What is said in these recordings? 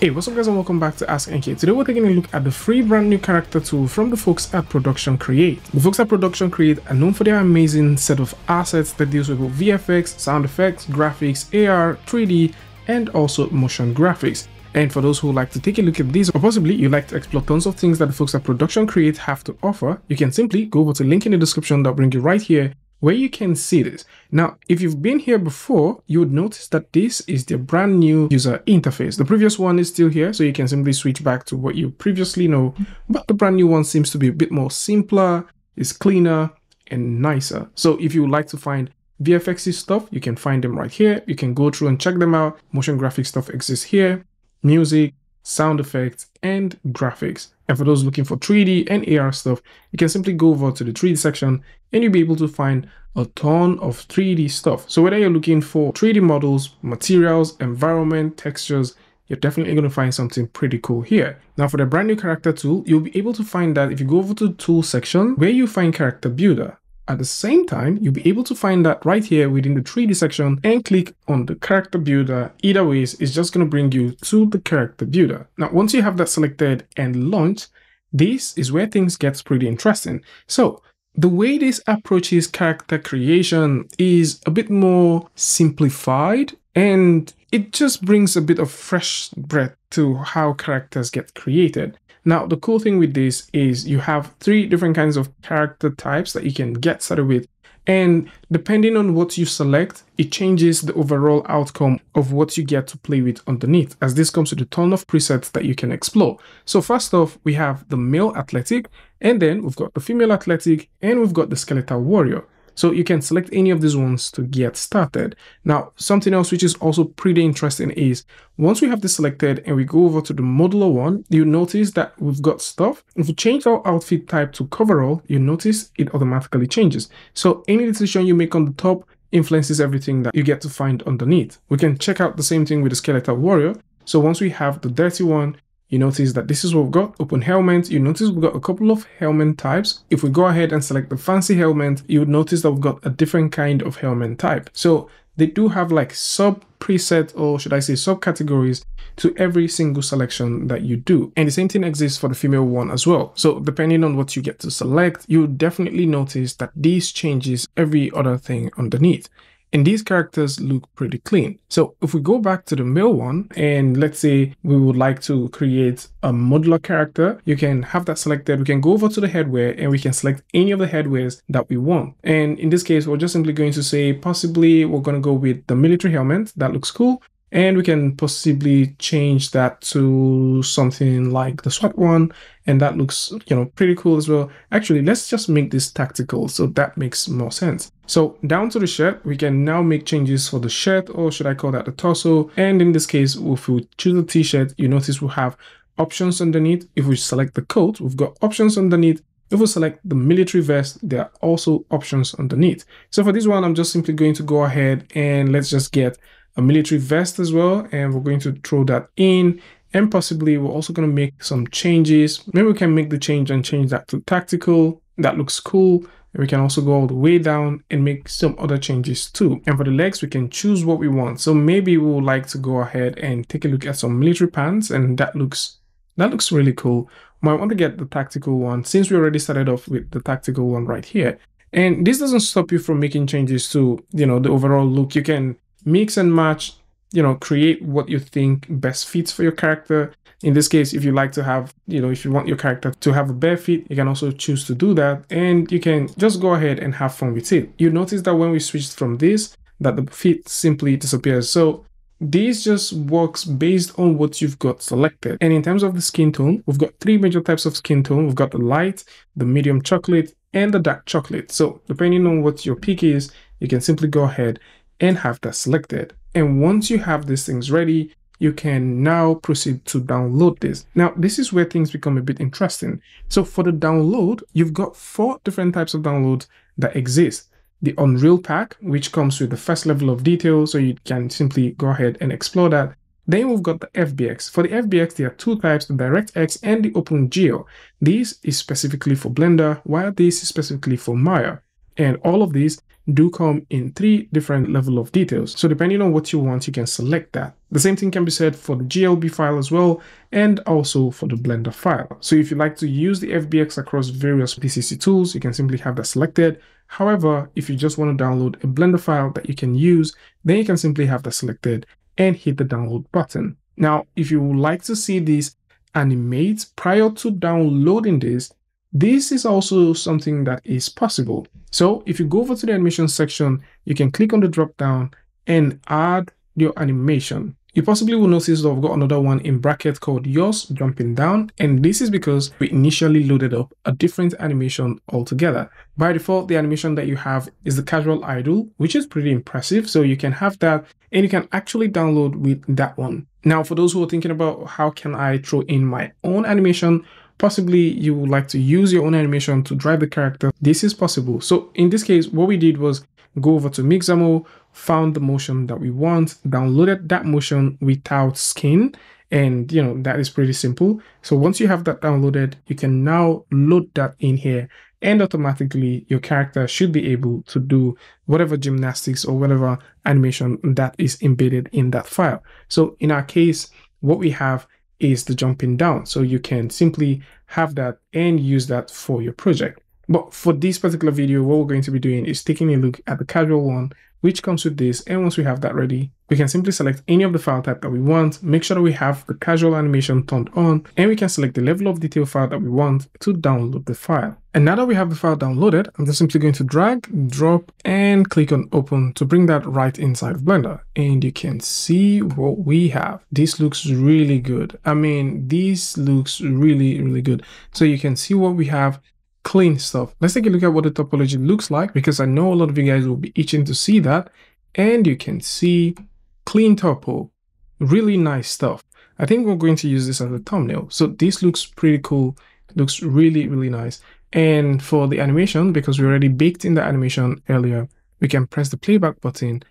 Hey, what's up guys and welcome back to Ask NK. Today we're taking a look at the free brand new character tool from the folks at ProductionCrate. The folks at ProductionCrate are known for their amazing set of assets that deals with VFX, sound effects, graphics, AR, 3D, and also motion graphics. And for those who like to take a look at these, or possibly you like to explore tons of things that the folks at ProductionCrate have to offer, you can simply go over to the link in the description that'll bring you right here where you can see this. Now, if you've been here before, you would notice that this is the brand new user interface. The previous one is still here, so you can simply switch back to what you previously know, but the brand new one seems to be a bit more simpler, is cleaner, and nicer. So if you would like to find VFX stuff, you can find them right here. You can go through and check them out. Motion graphic stuff exists here. Music, sound effects, and graphics. And for those looking for 3D and AR stuff, you can simply go over to the 3D section and you'll be able to find a ton of 3D stuff. So whether you're looking for 3D models, materials, environment, textures, you're definitely going to find something pretty cool here. Now for the brand new character tool, you'll be able to find that if you go over to the tool section where you find character builder. At the same time, you'll be able to find that right here within the 3D section and click on the character builder. Either ways, it's just going to bring you to the character builder. Now, once you have that selected and launched, this is where things gets pretty interesting. So the way this approaches character creation is a bit more simplified and it just brings a bit of fresh breath to how characters get created. Now, the cool thing with this is you have three different kinds of character types that you can get started with. And depending on what you select, it changes the overall outcome of what you get to play with underneath, as this comes with a ton of presets that you can explore. So first off, we have the male athletic, and then we've got the female athletic, and we've got the skeletal warrior. So you can select any of these ones to get started. Now, something else which is also pretty interesting is once we have this selected and we go over to the modular one, you notice that we've got stuff. If we change our outfit type to coverall, you notice it automatically changes. So any decision you make on the top influences everything that you get to find underneath. We can check out the same thing with the skeletal warrior. So once we have the dirty one, you notice that this is what we've got, open helmet. You notice we've got a couple of helmet types. If we go ahead and select the fancy helmet, you would notice that we've got a different kind of helmet type. So they do have like sub preset or should I say subcategories to every single selection that you do. And the same thing exists for the female one as well. So depending on what you get to select, you'll definitely notice that these changes every other thing underneath and these characters look pretty clean. So if we go back to the male one and let's say we would like to create a modular character, you can have that selected. We can go over to the headwear and we can select any of the headwears that we want. And in this case, we're just simply going to say possibly we're going to go with the military helmet. That looks cool and we can possibly change that to something like the SWAT one and that looks you know pretty cool as well. Actually let's just make this tactical so that makes more sense. So down to the shirt we can now make changes for the shirt or should i call that the torso? And in this case if we choose a t-shirt you notice we'll have options underneath. If we select the coat we've got options underneath. If we select the military vest, there are also options underneath. So for this one, I'm just simply going to go ahead and let's just get a military vest as well. And we're going to throw that in and possibly we're also going to make some changes. Maybe we can make the change and change that to tactical. That looks cool. And we can also go all the way down and make some other changes too. And for the legs, we can choose what we want. So maybe we would like to go ahead and take a look at some military pants and that looks that looks really cool. Might want to get the tactical one since we already started off with the tactical one right here. And this doesn't stop you from making changes to, you know, the overall look. You can mix and match, you know, create what you think best fits for your character. In this case, if you like to have, you know, if you want your character to have a bare fit, you can also choose to do that and you can just go ahead and have fun with it. You notice that when we switched from this, that the feet simply disappears. So this just works based on what you've got selected. And in terms of the skin tone, we've got three major types of skin tone. We've got the light, the medium chocolate, and the dark chocolate. So depending on what your pick is, you can simply go ahead and have that selected. And once you have these things ready, you can now proceed to download this. Now, this is where things become a bit interesting. So for the download, you've got four different types of downloads that exist. The Unreal Pack, which comes with the first level of detail, so you can simply go ahead and explore that. Then we've got the FBX. For the FBX, there are two types, the DirectX and the OpenGL. This is specifically for Blender, while this is specifically for Maya. And all of these do come in three different level of details. So depending on what you want, you can select that. The same thing can be said for the GLB file as well, and also for the Blender file. So if you like to use the FBX across various DCC tools, you can simply have that selected. However, if you just want to download a Blender file that you can use, then you can simply have that selected and hit the download button. Now, if you would like to see this animate prior to downloading this, this is also something that is possible. So if you go over to the animation section, you can click on the drop down and add your animation. You possibly will notice that I've got another one in bracket called yours jumping down. And this is because we initially loaded up a different animation altogether. By default, the animation that you have is the casual idle, which is pretty impressive. So you can have that and you can actually download with that one. Now, for those who are thinking about how can I throw in my own animation, possibly you would like to use your own animation to drive the character. This is possible. So in this case, what we did was go over to Mixamo, found the motion that we want, downloaded that motion without skin. And you know, that is pretty simple. So once you have that downloaded, you can now load that in here and automatically your character should be able to do whatever gymnastics or whatever animation that is embedded in that file. So in our case, what we have is the jumping down. So you can simply have that and use that for your project. But for this particular video, what we're going to be doing is taking a look at the casual one, which comes with this. And once we have that ready, we can simply select any of the file type that we want, make sure that we have the casual animation turned on, and we can select the level of detail file that we want to download the file. And now that we have the file downloaded, I'm just simply going to drag, drop, and click on open to bring that right inside of Blender. And you can see what we have. This looks really good. I mean, this looks really, really good. So you can see what we have clean stuff. Let's take a look at what the topology looks like because I know a lot of you guys will be itching to see that. And you can see clean topo, really nice stuff. I think we're going to use this as a thumbnail. So this looks pretty cool. Looks really, really nice. And for the animation, because we already baked in the animation earlier, we can press the playback button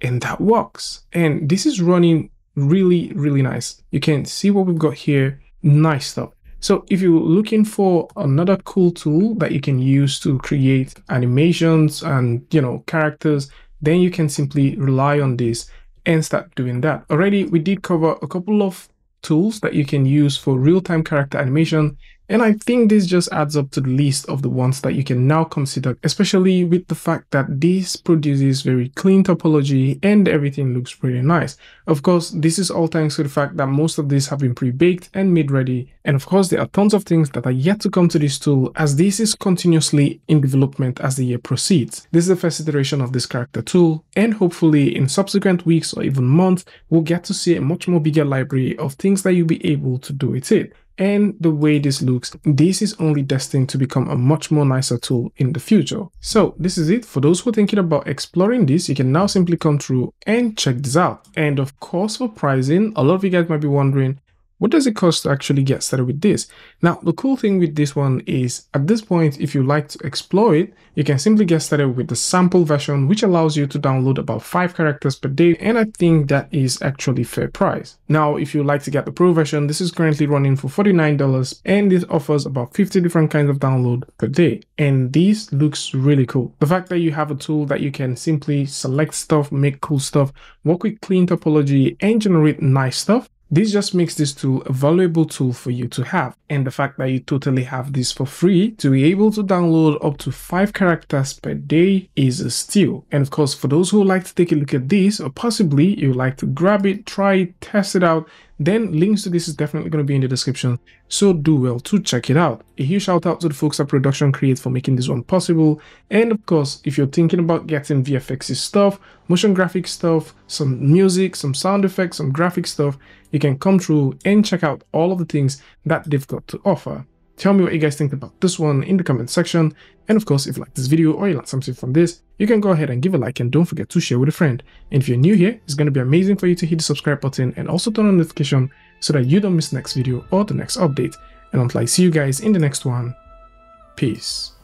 and that works. And this is running really, really nice. You can see what we've got here. Nice stuff. So if you're looking for another cool tool that you can use to create animations and, you know, characters, then you can simply rely on this and start doing that. Already, we did cover a couple of tools that you can use for real-time character animation and I think this just adds up to the list of the ones that you can now consider, especially with the fact that this produces very clean topology and everything looks pretty nice. Of course, this is all thanks to the fact that most of these have been pre-baked and made ready. And of course, there are tons of things that are yet to come to this tool as this is continuously in development as the year proceeds. This is the first iteration of this character tool, and hopefully in subsequent weeks or even months, we'll get to see a much more bigger library of things that you'll be able to do with it and the way this looks, this is only destined to become a much more nicer tool in the future. So this is it. For those who are thinking about exploring this, you can now simply come through and check this out. And of course, for pricing, a lot of you guys might be wondering, what does it cost to actually get started with this? Now, the cool thing with this one is at this point, if you like to explore it, you can simply get started with the sample version, which allows you to download about five characters per day. And I think that is actually fair price. Now, if you like to get the pro version, this is currently running for $49 and it offers about 50 different kinds of download per day. And this looks really cool. The fact that you have a tool that you can simply select stuff, make cool stuff, work with clean topology and generate nice stuff this just makes this tool a valuable tool for you to have. And the fact that you totally have this for free to be able to download up to five characters per day is a steal. And of course, for those who like to take a look at this, or possibly you like to grab it, try it, test it out, then links to this is definitely going to be in the description. So do well to check it out. A huge shout out to the folks at ProductionCrate for making this one possible. And of course, if you're thinking about getting VFX stuff, motion graphic stuff, some music, some sound effects, some graphic stuff, you can come through and check out all of the things that they've got to offer. Tell me what you guys think about this one in the comment section. And of course, if you like this video or you learned something from this, you can go ahead and give a like and don't forget to share with a friend. And if you're new here, it's going to be amazing for you to hit the subscribe button and also turn on notification so that you don't miss the next video or the next update. And until I see you guys in the next one, peace.